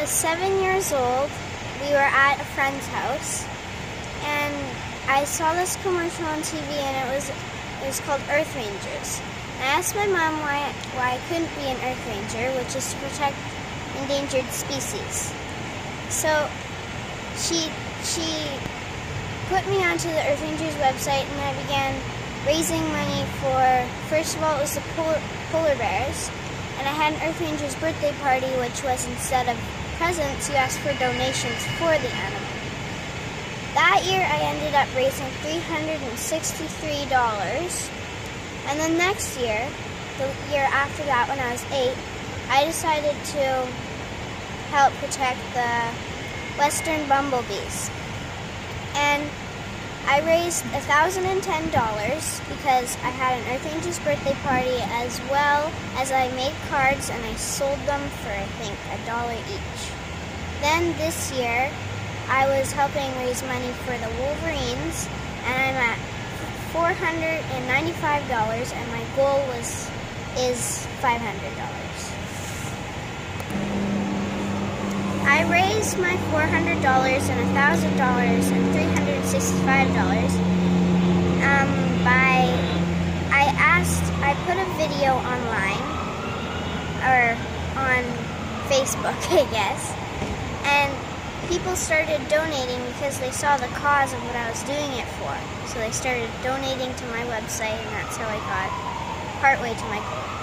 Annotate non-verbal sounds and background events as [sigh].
was seven years old. We were at a friend's house, and I saw this commercial on TV, and it was it was called Earth Rangers. I asked my mom why why I couldn't be an Earth Ranger, which is to protect endangered species. So she she put me onto the Earth Rangers website, and I began raising money for. First of all, it was the polar, polar bears, and I had an Earth Rangers birthday party, which was instead of presents, you asked for donations for the animal. That year, I ended up raising $363. And then next year, the year after that, when I was eight, I decided to help protect the western bumblebees. And I raised $1,010 because I had an Earth Rangers birthday party as well as I made cards and I sold them for I think a dollar each. Then this year I was helping raise money for the Wolverines and I'm at $495 and my goal was is $500. I raised my $400 and $1,000 and $365 um, by, I asked, I put a video online, or on Facebook, [laughs] I guess, and people started donating because they saw the cause of what I was doing it for. So they started donating to my website, and that's how I got partway to my goal.